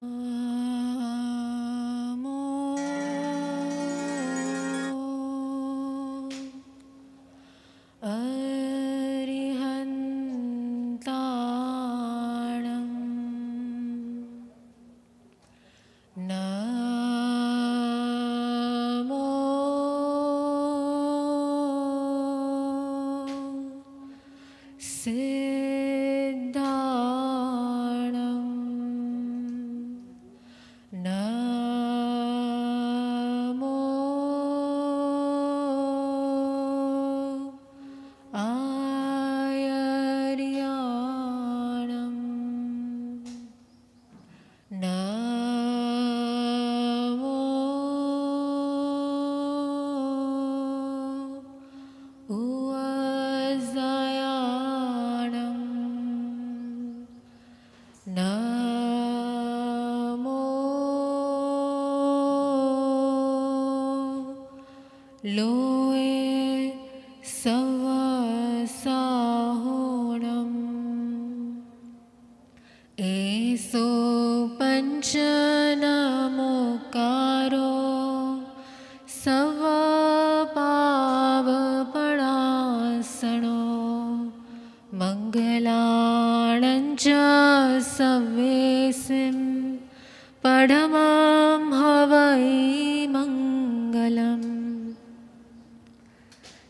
Uh... मङ्गलाणञ्च सवेसिं पढमं हवै मङ्गलम्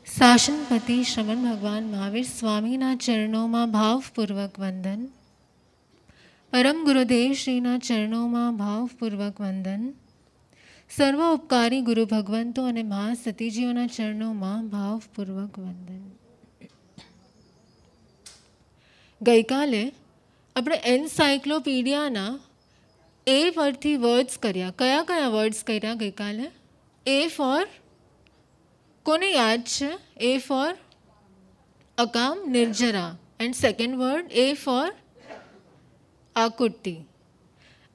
શાસનપતિ શ્રમણ ભગવાન મહાવીર સ્વામીના ચરણોમાં ભાવપૂર્વક વંદન પરમ ગુરુદેવ શ્રીના ચરણોમાં ભાવપૂર્વક વંદન સર્વ ઉપકારી ગુરુ ભગવંતો અને મહાસતીજીઓના ચરણોમાં ભાવપૂર્વક વંદન ગઈકાલે આપણે એન્સાયક્લોપીડિયાના એ પરથી વર્ડ્સ કર્યા. કયા કયા વર્ડ્સ કર્યા ગઈકાલે? એ ફોર કોને યાદ છે? એ ફોર અકામ, નિર્જરા. And second word A for આકૃતિ.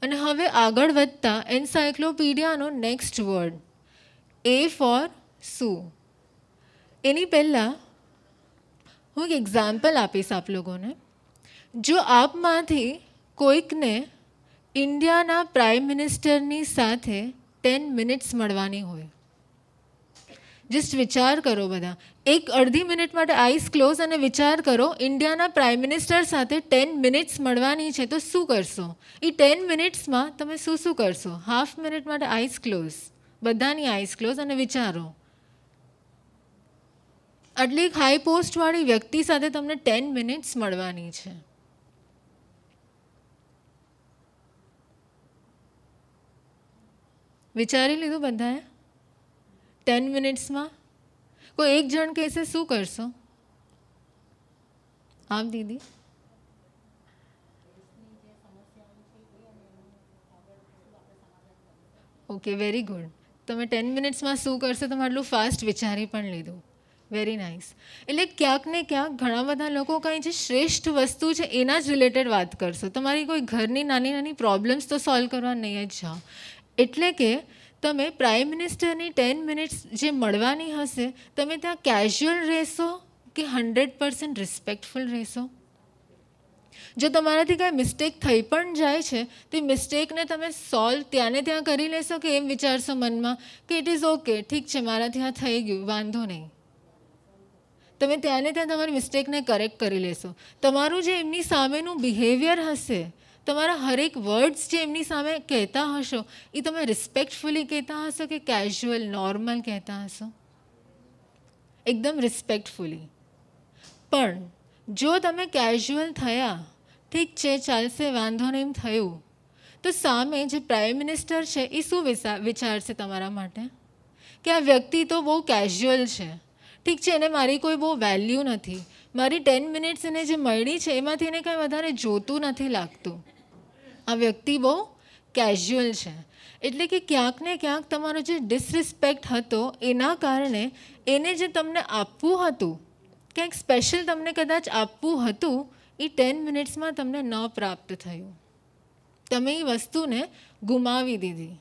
અને હવે આગળ વધતા એન્સાયક્લોપીડિયાનો નેક્સ્ટ વર્ડ એ ફોર સુ. એની પહેલાં હું એક એક્ઝામ્પલ આપીશ આપ લોકોને. જો આપમાંથી કોઈકને ઇન્ડિયાના પ્રાઇમ મિનિસ્ટરની સાથે ટેન મિનિટ્સ મળવાની હોય. જસ્ટ વિચાર કરો બધા. એક અડધી મિનિટ માટે આઈસ ક્લોઝ અને વિચાર કરો, ઇન્ડિયાના પ્રાઇમ મિનિસ્ટર સાથે ટેન મિનિટ્સ મળવાની છે તો શું કરશો? એ ટેન મિનિટ્સમાં તમે શું શું કરશો? હાફ મિનિટ માટે આઈસ ક્લોઝ. બધાની આઈસ ક્લોઝ અને વિચારો. આટલી હાઈ પોસ્ટવાળી વ્યક્તિ સાથે તમને ટેન મિનિટ્સ મળવાની છે. વિચારી લીધું બધાએ? ટેન મિનિટ્સમાં કોઈ એક જણ કહેશે, શું કરશો? આમ દીદી. ઓકે વેરી ગુડ તમે ટેન મિનિટ્સમાં શું કરશો તમે આટલું ફાસ્ટ વિચારી પણ લીધું. વેરી નાઇસ એટલે ક્યાંક ને ક્યાંક ઘણા બધા લોકો કંઈ જે શ્રેષ્ઠ વસ્તુ છે એના જ રિલેટેડ વાત કરશો. તમારી કોઈ ઘરની નાની નાની પ્રોબ્લેમ્સ તો સોલ્વ કરવા નહીં જ જાઓ. એટલે કે તમે પ્રાઇમ મિનિસ્ટરની ટેન મિનિટ્સ જે મળવાની હશે, તમે ત્યાં કેઝ્યુઅલ રહેશો કે હંડ્રેડ પર્સન્ટ રિસ્પેક્ટફુલ રહેશો? જો તમારાથી કાંઈ મિસ્ટેક થઈ પણ જાય છે, તે મિસ્ટેકને તમે સોલ્વ ત્યાંને ત્યાં કરી લેશો કે એમ વિચારશો મનમાં કે ઇટ ઇઝ ઓકે ઠીક છે, મારાથી આ થઈ ગયું, વાંધો નહીં. તમે ત્યાંને ત્યાં તમારી મિસ્ટેકને કરેક્ટ કરી લેશો. તમારું જે એમની સામેનું બિહેવિયર હશે તમારા હરેક વર્ડ્સ જે એમની સામે કહેતા હશો, એ તમે રિસ્પેક્ટફુલી કહેતા હશો કે કેઝ્યુઅલ નોર્મલ કહેતા હશો? એકદમ રિસ્પેક્ટફુલી પણ જો તમે કેઝ્યુઅલ થયા, ઠીક છે, ચાલશે, વાંધો નહીં, એમ થયું, તો સામે જે પ્રાઇમ મિનિસ્ટર છે, એ શું વિચારશે તમારા માટે? કે આ વ્યક્તિ તો બહુ કેઝ્યુઅલ છે. ઠીક છે, એને મારી કોઈ બહુ વેલ્યુ નથી. મારી ટેન મિનિટ્સ એને જે મળી છે, એમાંથી એને કંઈ વધારે જોતું નથી લાગતું. આ વ્યક્તિ બહુ કેઝ્યુઅલ છે. એટલે કે ક્યાંક ને ક્યાંક તમારો જે ડિસરિસ્પેક્ટ હતો, એના કારણે એને જે તમને આપવું હતું, ક્યાંક સ્પેશિયલ તમને કદાચ આપવું હતું, એ ટેન મિનિટ્સમાં તમને ન પ્રાપ્ત થયું. તમે એ વસ્તુને ગુમાવી દીધી.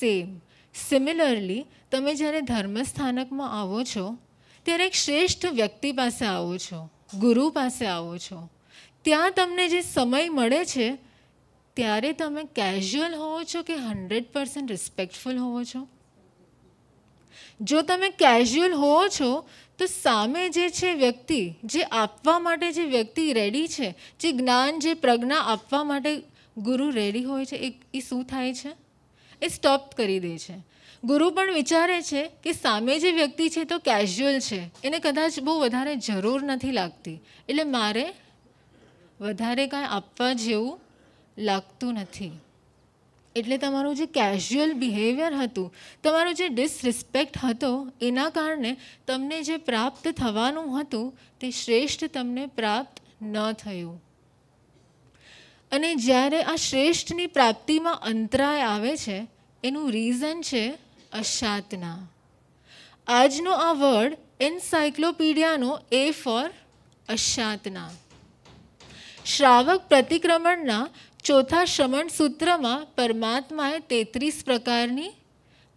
સેમ સિમિલરલી તમે જ્યારે ધર્મસ્થાનકમાં આવો છો, ત્યારે એક શ્રેષ્ઠ વ્યક્તિ પાસે આવો છો, ગુરુ પાસે આવો છો. ત્યાં તમને જે સમય મળે છે ત્યારે તમે કેઝ્યુઅલ હોવો છો કે હંડ્રેડ પર્સન્ટ રિસ્પેક્ટફુલ હોવો છો? જો તમે કેઝ્યુઅલ હોવો છો, તો સામે જે છે વ્યક્તિ, જે આપવા માટે જે વ્યક્તિ રેડી છે, જે જ્ઞાન, જે પ્રજ્ઞા આપવા માટે ગુરુ રેડી હોય છે, એ એ શું થાય છે? એ સ્ટોપ કરી દે છે. ગુરુ પણ વિચારે છે કે સામે જે વ્યક્તિ છે તો કેઝ્યુઅલ છે. એને કદાચ બહુ વધારે જરૂર નથી લાગતી. એટલે મારે વધારે કાંઈ આપવા જેવું લાગતું નથી. એટલે તમારું જે કેઝ્યુઅલ બિહેવિયર હતું, તમારો જે ડિસરિસ્પેક્ટ હતો, એના કારણે તમને જે પ્રાપ્ત થવાનું હતું, તે શ્રેષ્ઠ તમને પ્રાપ્ત ન થયું. અને જ્યારે આ શ્રેષ્ઠની પ્રાપ્તિમાં અંતરાય આવે છે, એનું રીઝન છે અશાતના. આજનો આ વર્ડ એન્સાયક્લોપીડિયાનો એ ફોર અશાતના. શ્રાવક પ્રતિક્રમણના ચોથા શ્રમણ સૂત્રમાં પરમાત્માએ તેત્રીસ પ્રકારની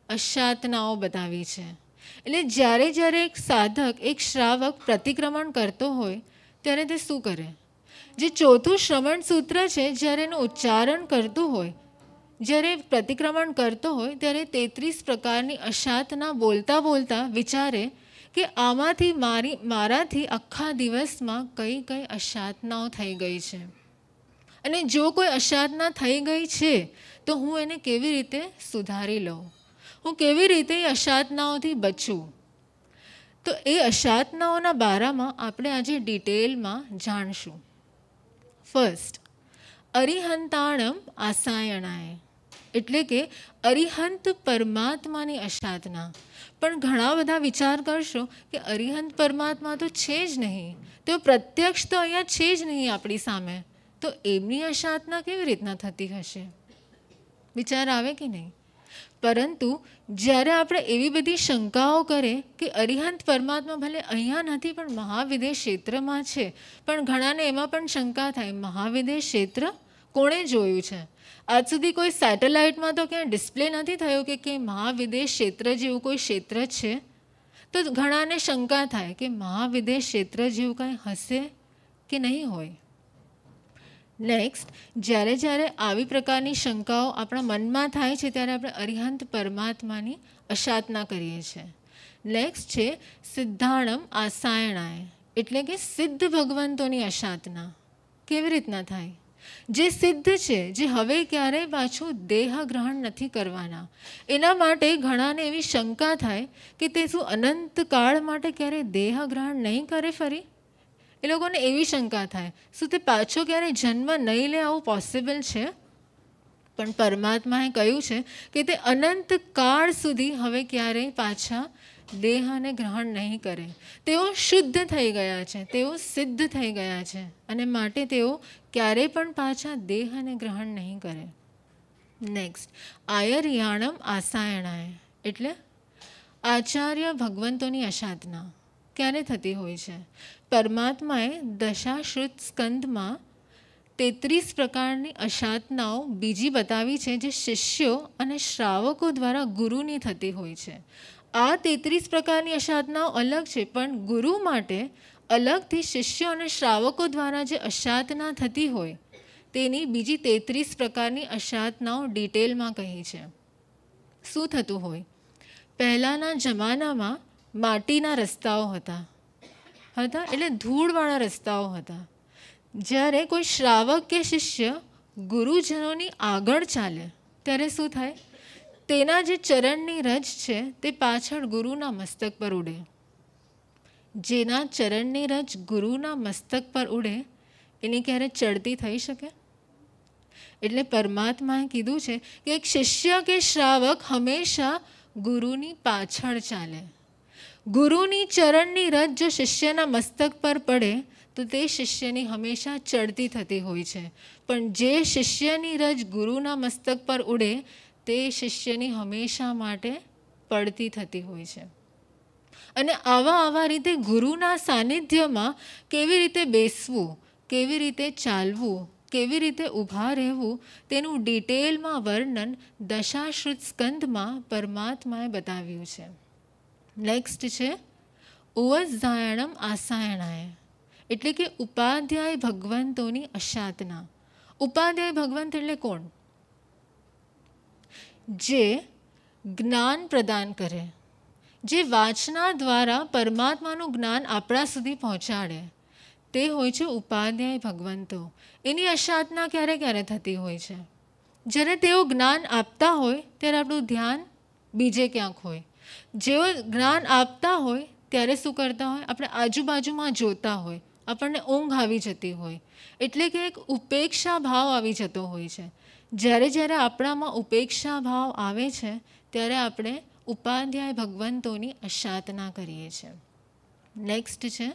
અશાતનાઓ બતાવી છે. એટલે જ્યારે જ્યારે એક સાધક, એક શ્રાવક પ્રતિક્રમણ કરતો હોય, ત્યારે તે શું કરે? જે ચોથું શ્રવણ સૂત્ર છે, જ્યારે એનું ઉચ્ચારણ કરતું હોય, જ્યારે પ્રતિક્રમણ કરતો હોય, ત્યારે તેત્રીસ પ્રકારની અશાતના બોલતા બોલતા વિચારે કે આમાંથી મારી, મારાથી આખા દિવસમાં કઈ કઈ અશાતનાઓ થઈ ગઈ છે. અને જો કોઈ અસાધના થઈ ગઈ છે, તો હું એને કેવી રીતે સુધારી લઉં? હું કેવી રીતે એ અસાધનાઓથી બચું? તો એ અસાધનાઓના બારામાં આપણે આજે ડિટેલમાં જાણશું. ફર્સ્ટ અરિહંતાણમ આસાયણાય. એટલે કે અરિહંત પરમાત્માની અસાધના પણ ઘણા બધા વિચાર કરશો કે અરિહંત પરમાત્મા તો છે જ નહીં. તેઓ પ્રત્યક્ષ તો અહીંયા છે જ નહીં આપણી સામે. તો એમની અસાધના કેવી રીતના થતી હશે? વિચાર આવે કે નહીં? પરંતુ જ્યારે આપણે એવી બધી શંકાઓ કરે કે અરિહંત પરમાત્મા ભલે અહીંયા નથી, પણ મહાવિદેશ ક્ષેત્રમાં છે, પણ ઘણાને એમાં પણ શંકા થાય મહાવિદેશ ક્ષેત્ર કોણે જોયું છે? આજ સુધી કોઈ સેટેલાઇટમાં તો ક્યાંય ડિસ્પ્લે નથી થયું કે કે મહાવિદેશ ક્ષેત્ર જેવું કોઈ ક્ષેત્ર છે? તો ઘણાને શંકા થાય કે મહાવિદેશ ક્ષેત્ર જેવું કાંઈ હશે કે નહીં હોય? નેક્સ્ટ જ્યારે જ્યારે આવી પ્રકારની શંકાઓ આપણા મનમાં થાય છે, ત્યારે આપણે અરિહંત પરમાત્માની અશાતના કરીએ છીએ. નેક્સ્ટ છે, સિદ્ધાણમ આસાયણાય, એટલે કે સિદ્ધ ભગવંતોની અશાતના. કેવી રીતના થાય? જે સિદ્ધ છે, જે હવે ક્યારેય પાછું દેહ ગ્રહણ નથી કરવાના. એના માટે ઘણાને એવી શંકા થાય કે તે શું અનંત કાળ માટે ક્યારેય દેહ ગ્રહણ નહીં કરે ફરી? એ લોકોને એવી શંકા થાય. શું તે પાછો ક્યારેય જન્મ નહીં લે આવું પોસિબલ છે? પણ પરમાત્માએ કહ્યું છે કે તે અનંત કાળ સુધી હવે ક્યારેય પાછા દેહને ગ્રહણ નહીં કરે. તેઓ શુદ્ધ થઈ ગયા છે. તેઓ સિદ્ધ થઈ ગયા છે અને માટે તેઓ ક્યારેય પણ પાછા દેહને ગ્રહણ નહીં કરે. નેક્સ્ટ આયર્યાણમ આસાયણાય. એટલે આચાર્ય ભગવંતોની અસાધના ક્યારે થતી હોય છે? પરમાત્માએ દશાશ્રુત સ્કંદમાં તેત્રીસ પ્રકારની અસાધનાઓ બીજી બતાવી છે જે શિષ્યો અને શ્રાવકો દ્વારા ગુરુની થતી હોય છે. આ તેત્રીસ પ્રકારની અસાધનાઓ અલગ છે, પણ ગુરુ માટે અલગથી શિષ્યો અને શ્રાવકો દ્વારા જે અસાધના થતી હોય, તેની બીજી તેત્રીસ પ્રકારની અસાધનાઓ ડિટેલમાં કહી છે. શું થતું હોય? પહેલાંના જમાનામાં માટીના રસ્તાઓ હતા. હતા? એટલે ધૂળવાળા રસ્તાઓ હતા. જ્યારે કોઈ શ્રાવક કે શિષ્ય ગુરુજનોની આગળ ચાલે, ત્યારે શું થાય? તેના જે ચરણની રજ છે, તે પાછળ ગુરુના મસ્તક પર ઉડે. જેના ચરણની રજ ગુરુના મસ્તક પર ઉડે, એની ક્યારે ચડતી થઈ શકે? એટલે પરમાત્માએ કીધું છે કે એક શિષ્ય કે શ્રાવક હંમેશા ગુરુની પાછળ ચાલે. ગુરુની ચરણની રજ જો શિષ્યના મસ્તક પર પડે, તો તે શિષ્યની હંમેશા ચડતી થતી હોય છે. પણ જે શિષ્યની રજ ગુરુના મસ્તક પર ઉડે, તે શિષ્યની હંમેશા માટે પડતી થતી હોય છે. અને આવા આવા રીતે ગુરુના સાનિધ્યમાં કેવી રીતે બેસવું, કેવી રીતે ચાલવું, કેવી રીતે ઊભા રહેવું, તેનું ડિટેલમાં વર્ણન દશાશ્રુત સ્કંદમાં પરમાત્માએ બતાવ્યું છે. નેક્સ્ટ છે ઉવઝાયણમ આસાયણાય. એટલે કે ઉપાધ્યાય ભગવંતોની અશાતના ઉપાધ્યાય ભગવંત એટલે કોણ? જે જ્ઞાન પ્રદાન કરે. જે વાંચના દ્વારા પરમાત્માનું જ્ઞાન આપણા સુધી પહોંચાડે. તે હોય છે ઉપાધ્યાય ભગવંતો. એની અસાધના ક્યારે ક્યારે થતી હોય છે? જ્યારે તેઓ જ્ઞાન આપતા હોય, ત્યારે આપણું ધ્યાન બીજે ક્યાંક હોય. જેઓ જ્ઞાન આપતા હોય, ત્યારે શું કરતા હોય? આપણે આજુબાજુમાં જોતા હોય. આપણને ઊંઘ આવી જતી હોય. એટલે કે એક ઉપેક્ષા ભાવ આવી જતો હોય છે. જ્યારે જ્યારે આપણામાં ઉપેક્ષા ભાવ આવે છે, ત્યારે આપણે ઉપાધ્યાય ભગવંતોની અશાતના કરીએ છીએ. નેક્સ્ટ છે,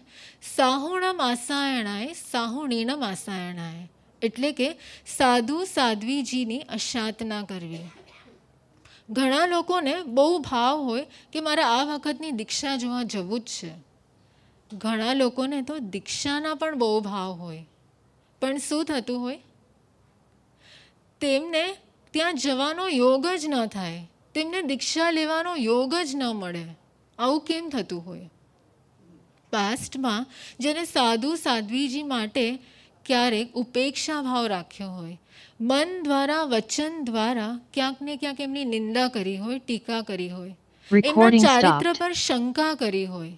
સાહુણમ આસાયણાય, સાહુણીનમ આસાયણાય. એટલે કે સાધુ સાધ્વીજીની અશાતના કરવી. ઘણા લોકોને બહુ ભાવ હોય કે મારે આ વખતની દીક્ષા જોવા જવું જ છે. ઘણા લોકોને તો દીક્ષાના પણ બહુ ભાવ હોય. પણ શું થતું હોય? તેમને ત્યાં જવાનો યોગ જ ન થાય. તેમને દીક્ષા લેવાનો યોગ જ ન મળે. આવું કેમ થતું હોય? પાસ્ટમાં જેને સાધુ, સાધ્વીજી માટે ક્યારેક ઉપેક્ષા ભાવ રાખ્યો હોય. મન દ્વારા વચન દ્વારા ક્યાંક ને ક્યાંક એમની નિંદા કરી હોય ટીકા કરી હોય. એમના ચારિત્ર પર શંકા કરી હોય.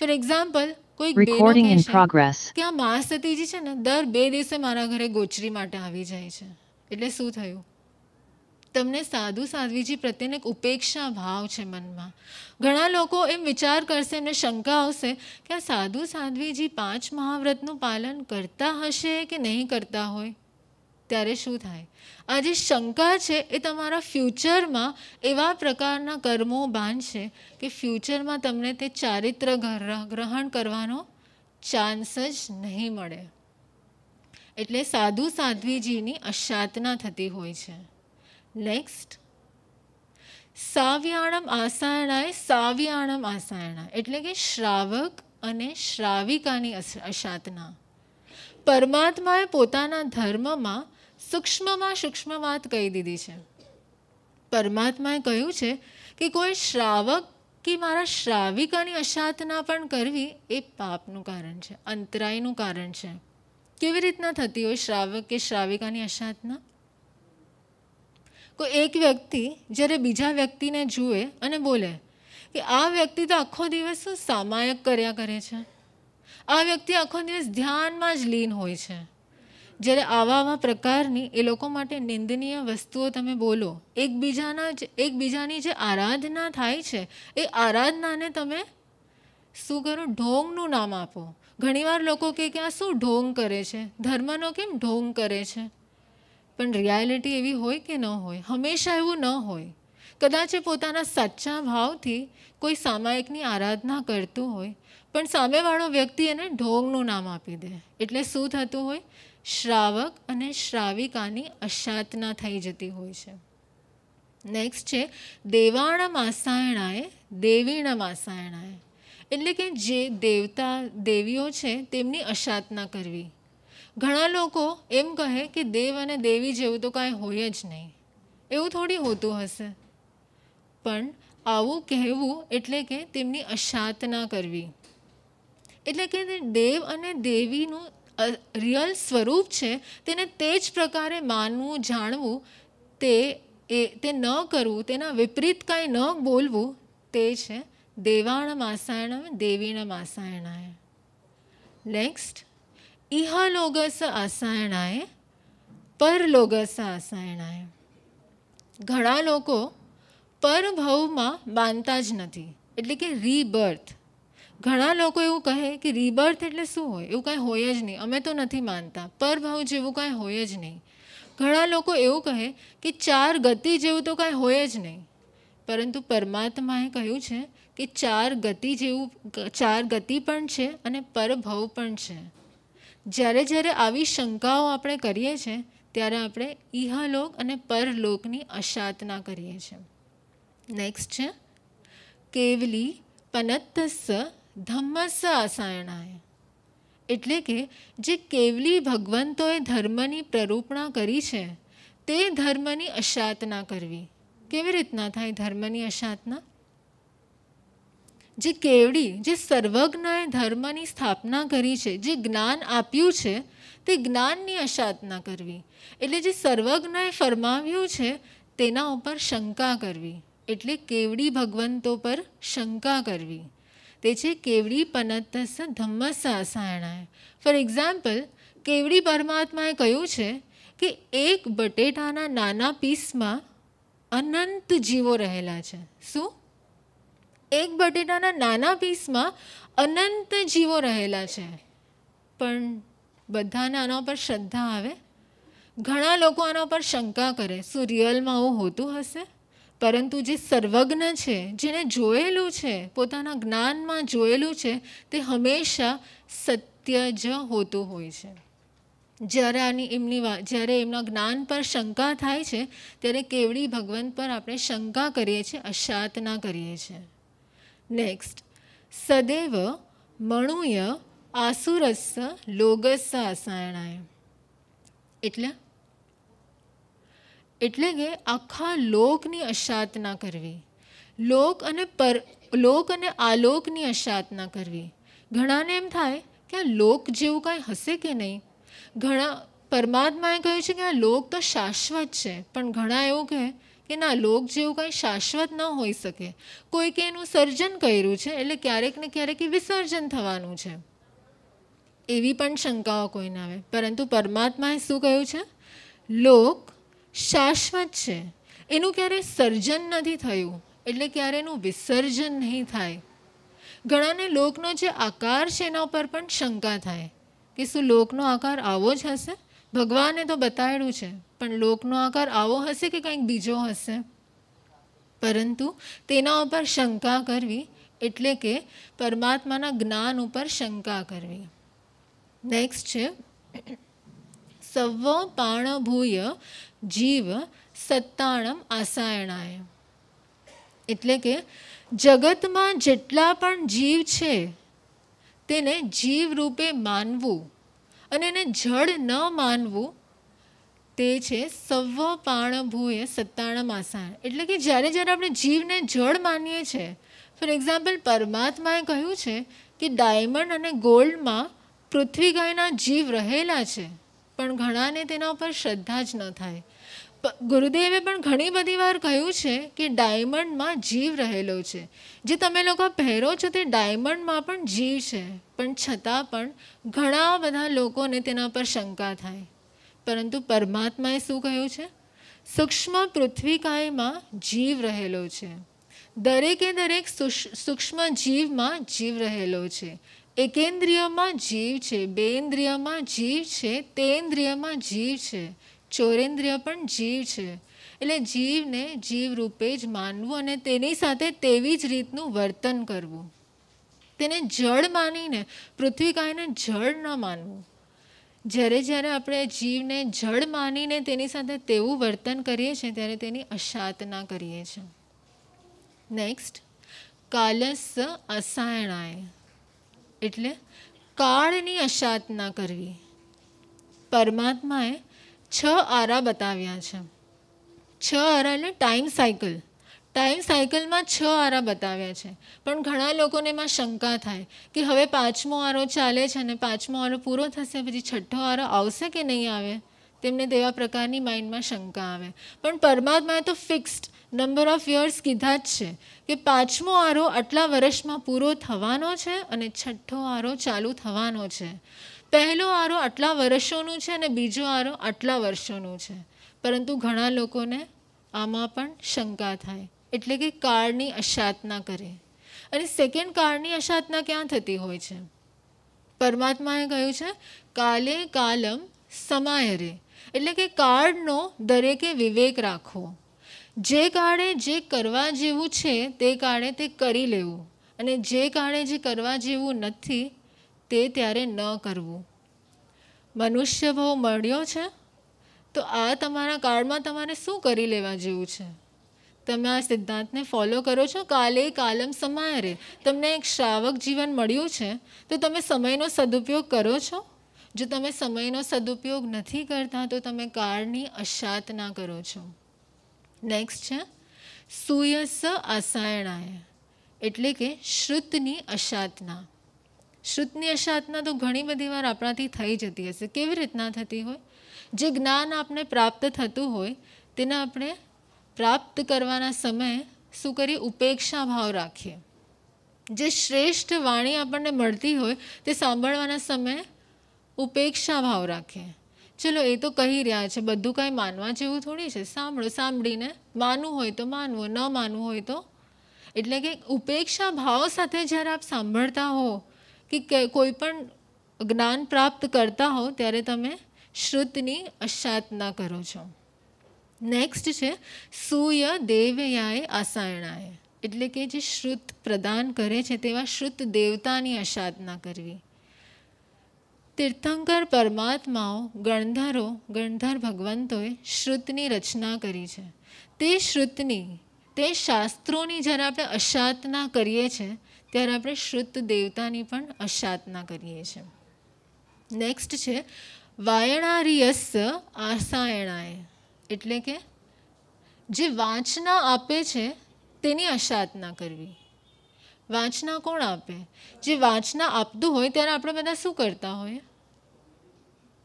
ફોર એક્ઝામ્પલ કોઈ કે આ મા સતીજી છે ને દર બે દિવસે મારા ઘરે ગોચરી માટે આવી જાય છે. એટલે શું થયું? તમને સાધુ સાધ્વીજી પ્રત્યેને એક ઉપેક્ષા ભાવ છે મનમાં. ઘણા લોકો એમ વિચાર કરશે એમને શંકા આવશે કે આ સાધુ સાધ્વીજી પાંચ મહાવ્રતનું પાલન કરતા હશે કે નહીં કરતા હોય? ત્યારે શું થાય? આ જે શંકા છે એ તમારા ફ્યુચરમાં એવા પ્રકારના કર્મો બાંધશે કે ફ્યુચરમાં તમને તે ચારિત્ર ગ્રહ- ગ્રહણ કરવાનો ચાન્સ જ નહીં મળે. એટલે સાધુ સાધ્વીજીની અશાતના થતી હોય છે. નેક્સ્ટ સાવ્યાણમ આસાયણાય સાવ્યાણમ આસાયણા એટલે કે શ્રાવક અને શ્રાવિકાની અસાધના પરમાત્માએ પોતાના ધર્મમાં સૂક્ષ્મમાં સૂક્ષ્મ વાત કહી દીધી છે. પરમાત્માએ કહ્યું છે કે કોઈ શ્રાવક કે મારા શ્રાવિકાની અશાતના પણ કરવી એ પાપનું કારણ છે, અંતરાયનું કારણ છે. કેવી રીતના થતી હોય શ્રાવક કે શ્રાવિકાની અશાતના? કોઈ એક વ્યક્તિ જ્યારે બીજા વ્યક્તિને જુએ અને બોલે કે આ વ્યક્તિ તો આખો દિવસ સામાયક કર્યા કરે છે. આ વ્યક્તિ આખો દિવસ ધ્યાનમાં જ લીન હોય છે. જ્યારે આવા આવા પ્રકારની એ લોકો માટે નિંદનીય વસ્તુઓ તમે બોલો, એકબીજાના જ, એકબીજાની જે આરાધના થાય છે, એ આરાધનાને તમે શું કરો? ઢોંગનું નામ આપો. ઘણીવાર લોકો કે આ શું ઢોંગ કરે છે? ધર્મનો કેમ ઢોંગ કરે છે? પણ રિયાલિટી એવી હોય કે ન હોય, હંમેશા એવું ન હોય. કદાચ એ પોતાના સાચા ભાવથી કોઈ સામાયિકની આરાધના કરતું હોય, પણ સામેવાળો વ્યક્તિ એને ઢોંગનું નામ આપી દે. એટલે શું થતું હોય? શ્રાવક અને શ્રાવિકાની અશાતના થઈ જતી હોય છે. નેક્સ્ટ છે દેવાણ માસાયણાએ દેવીણ માસાયણાએ એટલે કે જે દેવતા, દેવીઓ છે, તેમની અશાતના કરવી. ઘણા લોકો એમ કહે કે દેવ અને દેવી જેવું તો કાંઈ હોય જ નહીં. એવું થોડી હોતું હશે. પણ આવું કહેવું એટલે કે તેમની અશાતના કરવી. એટલે કે દેવ અને દેવીનું રિયલ સ્વરૂપ છે, તેને તે જ પ્રકારે માનવું, જાણવું, તે એ, તે ન કરવું, તેના વિપરીત કાંઈ ન બોલવું, તે છે દેવાણ માસાયણ દેવીણ માસાયણાય નેક્સ્ટ ઇહલોગસ આસાયણાય, પરલોગસ આસાયણાય. ઘણા લોકો પરભવમાં માનતા જ નથી, એટલે કે રીબર્થ. ઘણા લોકો એવું કહે કે રીબર્થ એટલે શું હોય? એવું કાંઈ હોય જ નહીં. અમે તો નથી માનતા. પરભાવ જેવું કાંઈ હોય જ નહીં. ઘણા લોકો એવું કહે કે ચાર ગતિ જેવું તો કાંઈ હોય જ નહીં. પરંતુ પરમાત્માએ કહ્યું છે કે ચાર ગતિ જેવું, ચાર ગતિ પણ છે અને પરભવ પણ છે. જ્યારે જ્યારે આવી શંકાઓ આપણે કરીએ છીએ ત્યારે આપણે ઇહલોક અને પરલોકની અશાતના કરીએ છીએ. નેક્સ્ટ છે, કેવલી પનત્તસ ધમ્મસ આસાયણાય. એટલે કે જે કેવલી ભગવંતોએ ધર્મની પ્રરૂપણા કરી છે, તે ધર્મની અશાતના કરવી. કેવી રીતના થાય ધર્મની અશાતના? જે કેવડી, જે સર્વજ્ઞએ ધર્મની સ્થાપના કરી છે, જે જ્ઞાન આપ્યું છે, તે જ્ઞાનની અસાધના કરવી. એટલે જે સર્વજ્ઞએ ફરમાવ્યું છે, તેના ઉપર શંકા કરવી. એટલે કેવડી ભગવંતો પર શંકા કરવી. તે છે કેવડી પનતસ ધમ્મસ અસાયણાએ ફોર એક્ઝામ્પલ કેવડી પરમાત્માએ કહ્યું છે કે એક બટેટાના નાના પીસમાં અનંત જીવો રહેલા છે. શું? એક બટેટાના નાના પીસમાં અનંત જીવો રહેલા છે. પણ બધાને આના પર શ્રદ્ધા આવે? ઘણા લોકો આના પર શંકા કરે, શું રિયલમાં આવું હોતું હશે? પરંતુ જે સર્વજ્ઞ છે, જેને જોયેલું છે, પોતાના જ્ઞાનમાં જોયેલું છે, તે હંમેશા સત્ય જ હોતું હોય છે. જ્યારે આની એમની વાત જ્યારે એમના જ્ઞાન પર શંકા થાય છે, ત્યારે કેવડી ભગવંત પર આપણે શંકા કરીએ છીએ અશાતના કરીએ છીએ. નેક્સ્ટ સદૈવ મણુય આસુરસ લોગસ આસાયણાય એટલે? એટલે કે આખા લોકની અશાતના કરવી. લોક અને પર, લોક અને આલોકની અશાતના કરવી. ઘણાને એમ થાય કે આ લોક જેવું કાંઈ હશે કે નહીં? ઘણા, પરમાત્માએ કહ્યું છે કે આ લોક તો શાશ્વત છે, પણ ઘણા એવું કહે કે ના, લોક જેવું કંઈ શાશ્વત ન હોઈ શકે. કોઈકે એનું સર્જન કર્યું છે, એટલે ક્યારેક ને ક્યારેક એ વિસર્જન થવાનું છે. એવી પણ શંકાઓ કોઈને આવે. પરંતુ પરમાત્માએ શું કહ્યું છે? લોક શાશ્વત છે. એનું ક્યારેય સર્જન નથી થયું, એટલે ક્યારે એનું વિસર્જન નહીં થાય. ઘણાને લોકનો જે આકાર છે એના ઉપર પણ શંકા થાય. કે શું લોકનો આકાર આવો જ હશે? ભગવાને તો બતાડ્યું છે, પણ લોકનો આકાર આવો હશે કે કંઈક બીજો હશે? પરંતુ તેના ઉપર શંકા કરવી એટલે કે પરમાત્માના જ્ઞાન ઉપર શંકા કરવી. નેક્સ્ટ છે સવ પાણભૂય જીવ સત્તાણમ આસાયણાય. એટલે કે જગતમાં જેટલા પણ જીવ છે, તેને જીવ રૂપે માનવું અને એને જડ ન માનવું, તે છે સવ પાણભૂય સત્તાણમ માસાણ એટલે કે જ્યારે જ્યારે આપણે જીવને જડ માનીએ છીએ ફોર એક્ઝામ્પલ પરમાત્માએ કહ્યું છે કે ડાયમંડ અને ગોલ્ડમાં પૃથ્વી ગાયના જીવ રહેલા છે, પણ ઘણાને તેના ઉપર શ્રદ્ધા જ ન થાય. ગુરુદેવે પણ ઘણી બધી વાર કહ્યું છે કે ડાયમંડમાં જીવ રહેલો છે. જે તમે લોકો પહેરો છો તે ડાયમંડમાં પણ જીવ છે. પણ છતાં પણ ઘણા બધા લોકોને તેના પર શંકા થાય. પરંતુ પરમાત્માએ શું કહ્યું છે? સૂક્ષ્મ પૃથ્વીકાયમાં જીવ રહેલો છે. દરેકે દરેક સૂક્ષ્મ જીવમાં જીવ રહેલો છે. એકેન્દ્રિયમાં જીવ છે, બેન્દ્રિયમાં જીવ છે, તેન્દ્રિયમાં જીવ છે. ચોરેન્દ્રિય પણ જીવ છે. એટલે જીવને જીવ રૂપે જ માનવું અને તેની સાથે તેવી જ રીતનું વર્તન કરવું. તેને જળ માનીને પૃથ્વીકાયને જળ ન માનવું. જ્યારે જ્યારે આપણે જીવને જળ માનીને તેની સાથે તેવું વર્તન કરીએ છીએ, ત્યારે તેની અશાતના કરીએ છીએ. નેક્સ્ટ કાલસ અસાયણાય. એટલે કાળની અશાતના કરવી. પરમાત્માએ છ આરા બતાવ્યા છે. છ આરા એટલે ટાઈમ સાયકલ. ટાઈમ સાયકલમાં છ આરા બતાવ્યા છે. પણ ઘણા લોકોને એમાં શંકા થાય કે હવે પાંચમો આરો ચાલે છે અને પાંચમો આરો પૂરો થશે, પછી છઠ્ઠો આરો આવશે કે નહીં આવે? તેમને તેવા પ્રકારની માઇન્ડમાં શંકા આવે. પણ પરમાત્માએ તો ફિક્સ્ડ નંબર ઓફ યર્સ કીધા જ છે કે પાંચમો આરો આટલા વર્ષમાં પૂરો થવાનો છે અને છઠ્ઠો આરો ચાલુ થવાનો છે. પહેલો આરો આટલા વર્ષોનું છે અને બીજો આરો આટલા વર્ષોનું છે. પરંતુ ઘણા લોકોને આમાં પણ શંકા થાય. એટલે કે કાળની અશાધના કરે. અને સેકન્ડ કાળની અશાધના ક્યાં થતી હોય છે? પરમાત્માએ કહ્યું છે, કાલે કાલમ સમાયરે એટલે કે કાળનો દરેકે વિવેક રાખવો. જે કાળે જે કરવા જેવું છે, તે કાળે તે કરી લેવું. અને જે કાળે જે કરવા જેવું નથી તે ત્યારે ન કરવું. મનુષ્ય ભાવ મળ્યો છે? તો આ તમારા કાળમાં તમારે શું કરી લેવા જેવું છે? તમે આ સિદ્ધાંતને ફોલો કરો છો? કાલે કાલમ સમાયરે તમને એક શ્રાવક જીવન મળ્યું છે? તો તમે સમયનો સદુપયોગ કરો છો? જો તમે સમયનો સદુપયોગ નથી કરતા, તો તમે કાળની અશાતના કરો છો. નેક્સ્ટ છે, સુયસ આસાયણાય એટલે કે શ્રુતની અશાતના. શ્રુતની અસાધના તો ઘણી બધી વાર આપણાથી થઈ જતી હશે. કેવી રીતના થતી હોય? જે જ્ઞાન આપને પ્રાપ્ત થતું હોય, તેને આપણે પ્રાપ્ત કરવાના સમયે શું કરીએ? ઉપેક્ષા ભાવ રાખીએ. જે શ્રેષ્ઠ વાણી આપણને મળતી હોય, તે સાંભળવાના સમયે ઉપેક્ષા ભાવ રાખીએ. ચલો, એ તો કહી રહ્યા છે, બધું કાંઈ માનવા જેવું થોડી છે. સાંભળો, સાંભળીને માનવું હોય તો માનવું, ન માનવું હોય તો? એટલે કે ઉપેક્ષા ભાવ સાથે જ્યારે આપ સાંભળતા હો કે કોઈ પણ જ્ઞાન પ્રાપ્ત કરતા હો ત્યારે તમે શ્રુતની અશાતના કરો છો. નેક્સ્ટ છે, સૂય દેવયાય આસાયણાય. એટલે કે જે શ્રુત પ્રદાન કરે છે તેવા શ્રુત દેવતાની અસાધના કરવી. તીર્થંકર પરમાત્માઓ, ગણધરો, ગણધર ભગવંતોએ શ્રુતની રચના કરી છે. તે શ્રુતની, તે શાસ્ત્રોની જ્યારે આપણે અશાધના કરીએ છીએ ત્યારે આપણે શ્રુત દેવતાની પણ અશાધના કરીએ છીએ. નેક્સ્ટ છે, વાયણારિયસ આસાયણાય. એટલે કે, જે વાંચના આપે છે, તેની અસાધના કરવી. વાંચના કોણ આપે? જે વાંચના આપતું હોય, ત્યારે આપણે બધા શું કરતા હોય?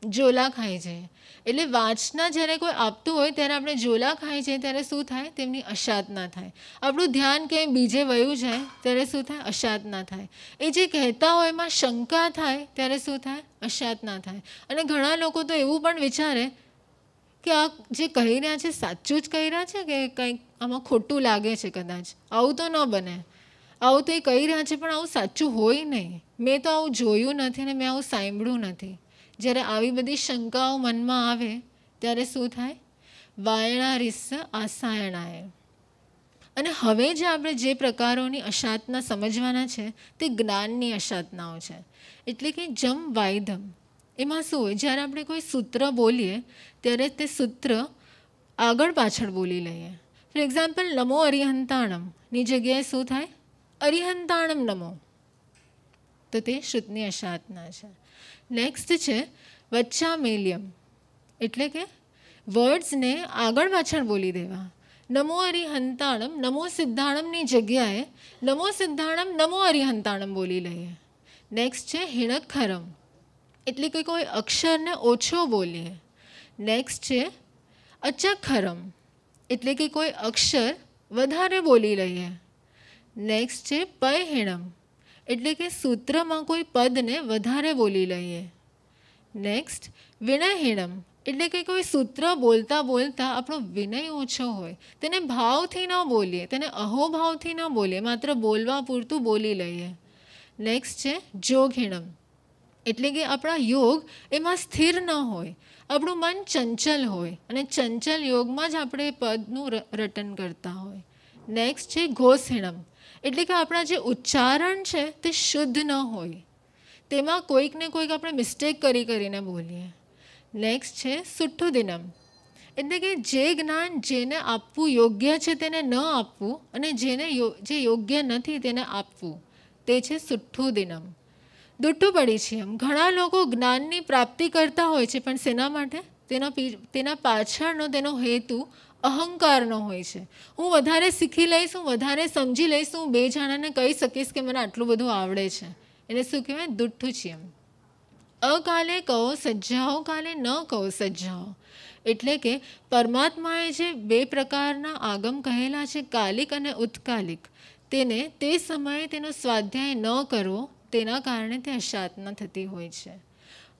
જોલા ખાઈ છે. એટલે વાંચના જ્યારે કોઈ આપતું હોય ત્યારે આપણે જોલા ખાઈ જઈએ ત્યારે શું થાય? તેમની અસાધના થાય. આપણું ધ્યાન ક્યાંય બીજે વયું જાય ત્યારે શું થાય? અસાધના થાય. એ જે કહેતા હોય એમાં શંકા થાય ત્યારે શું થાય? અસાધના થાય. અને ઘણા લોકો તો એવું પણ વિચારે કે આ જે કહી રહ્યા છે સાચું જ કહી રહ્યા છે કે કંઈક આમાં ખોટું લાગે છે કદાચ? આવું તો ન બને. આવું તો એ કહી રહ્યા છે પણ આવું સાચું હોય નહીં. મેં તો આવું જોયું નથી અને મેં આવું સાંભળ્યું નથી. જ્યારે આવી બધી શંકાઓ મનમાં આવે, ત્યારે શું થાય? વાયણા રીસ આસાયણાએ અને હવે જે આપણે જે પ્રકારોની અશાતના સમજવાના છે, તે જ્ઞાનની અશાતનાઓ છે. એટલે કે જમ વાયધમ. એમાં શું હોય? જ્યારે આપણે કોઈ સૂત્ર બોલીએ, ત્યારે તે સૂત્ર આગળ પાછળ બોલી લઈએ. ફોર એક્ઝામ્પલ નમો અરિહંતાણમની જગ્યાએ શું થાય? અરિહંતાણમ નમો. તો તે શ્રુતની અશાતના છે. નેક્સ્ટ છે વચ્ચા મેલિયમ એટલે કે વર્ડ્સને આગળ પાછળ બોલી દેવા. નમો અરિહંતાણમ, નમો સિદ્ધાણમની જગ્યાએ નમો સિદ્ધાણમ, નમો અરિહંતાણમ બોલી લઈએ. નેક્સ્ટ છે, હિણખરમ. એટલે કે કોઈ અક્ષરને ઓછો બોલીએ. નેક્સ્ટ છે, અચખરમ. એટલે કે કોઈ અક્ષર વધારે બોલી લઈએ. નેક્સ્ટ છે, પયહિણમ. એટલે કે સૂત્રમાં કોઈ પદને વધારે બોલી લઈએ. નેક્સ્ટ વિનયહીણમ. એટલે કે કોઈ સૂત્ર બોલતા બોલતા આપણો વિનય ઓછો હોય. તેને ભાવથી ન બોલીએ, તેને અહોભાવથી ન બોલીએ, માત્ર બોલવા પૂરતું બોલી લઈએ. નેક્સ્ટ છે જોગહીણમ. એટલે કે આપણા યોગ એમાં સ્થિર ન હોય. આપણું મન ચંચલ હોય અને ચંચલ યોગમાં જ આપણે પદનું રટન કરતા હોય. નેક્સ્ટ છે ઘોષહિણમ. એટલે કે આપણા જે ઉચ્ચારણ છે તે શુદ્ધ ન હોય. તેમાં કોઈક ને કોઈક આપણે મિસ્ટેક કરી કરીને બોલીએ. નેક્સ્ટ છે સુઠ્ઠું દિનમ. એટલે કે જે જ્ઞાન જેને આપવું યોગ્ય છે તેને ન આપવું અને જેને જે યોગ્ય નથી તેને આપવું. તે છે સુઠ્ઠું દિનમ. દુઠ્ઠું પડી છે એમ. ઘણા લોકો જ્ઞાનની પ્રાપ્તિ કરતા હોય છે, પણ શેના માટે તેના તેના પાછળનો તેનો હેતુ અહંકારનો હોય છે. હું વધારે શીખી લઈશ, હું વધારે સમજી લઈશ, હું બે જણાને કહી શકીશ કે મને આટલું બધું આવડે છે. એને શું કહેવાય? દુઠ્ઠું છે એમ. અકાલે કહો, સજ્જાઓ કાલે ન કહો, સજ્જાઓ. એટલે કે પરમાત્માએ જે બે પ્રકારના આગમ કહેલા છે, કાલિક અને ઉત્કાલિક, તેને તે સમયે તેનો સ્વાધ્યાય ન કરવો, તેના કારણે તે અશાતના થતી હોય છે.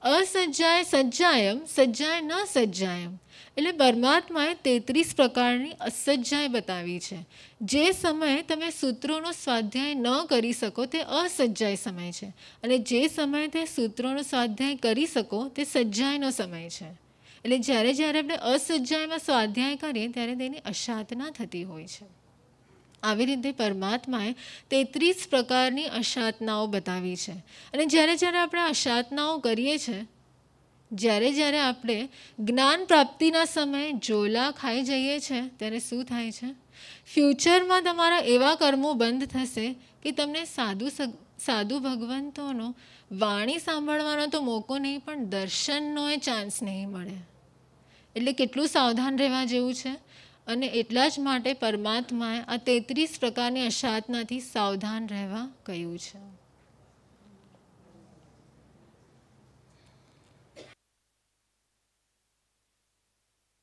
અસજ્જાય સજ્જાયમ, સજ્જાય ન સજ્જાયમ. એટલે પરમાત્માએ તેત્રીસ પ્રકારની અસજ્જાય બતાવી છે. જે સમયે તમે સૂત્રોનો સ્વાધ્યાય ન કરી શકો તે અસજ્જાય સમય છે. અને જે સમયે તે સૂત્રોનો સ્વાધ્યાય કરી શકો તે સજ્જાયનો સમય છે. એટલે જ્યારે જ્યારે આપણે અસજ્જાયમાં સ્વાધ્યાય કરીએ ત્યારે તેની અશાતના થતી હોય છે. આવી રીતે પરમાત્માએ તેત્રીસ પ્રકારની અશાતનાઓ બતાવી છે. અને જ્યારે જ્યારે આપણે અશાતનાઓ કરીએ છીએ જ્યારે જ્યારે આપણે જ્ઞાન પ્રાપ્તિના સમયે જોલા ખાઈ જઈએ છીએ ત્યારે શું થાય છે? ફ્યુચરમાં તમારા એવા કર્મો બંધ થશે કે તમને સાધુ સાધુ ભગવંતોનો વાણી સાંભળવાનો તો મોકો નહીં, પણ દર્શનનો એ ચાન્સ નહીં મળે. એટલે કેટલું સાવધાન રહેવા જેવું છે? અને એટલા જ માટે પરમાત્માએ આ તેત્રીસ પ્રકારની અસાધનાથી સાવધાન રહેવા કહ્યું છે.